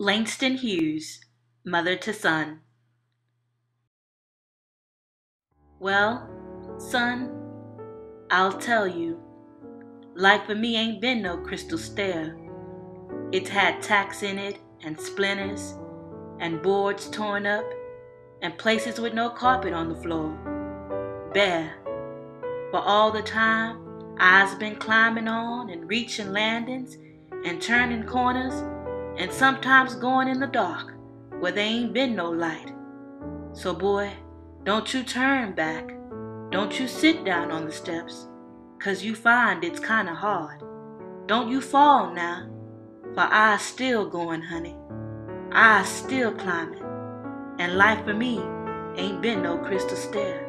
Langston Hughes, Mother to Son. Well, son, I'll tell you, life for me ain't been no crystal stair. It's had tacks in it, and splinters, and boards torn up, and places with no carpet on the floor. Bare. For all the time, I've been climbing on and reaching landings and turning corners and sometimes going in the dark where there ain't been no light. So, boy, don't you turn back. Don't you sit down on the steps, 'cause you find it's kinda hard. Don't you fall now, for I still going, honey. I still climbing, and life for me ain't been no crystal stair.